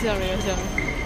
笑人了笑